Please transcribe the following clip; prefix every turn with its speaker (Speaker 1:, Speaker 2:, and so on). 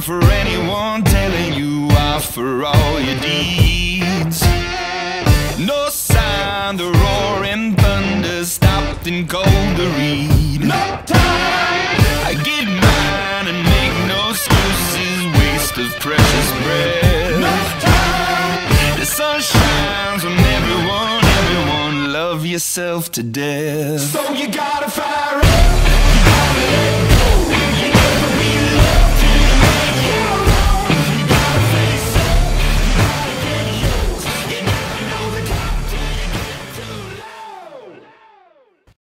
Speaker 1: time for anyone telling you off for all your deeds. No sign the roaring thunder stopped and cold to read. No time. I get mine and make no excuses. Waste of precious breath. No time. The sun shines on everyone. Everyone love yourself to death. So you gotta fire.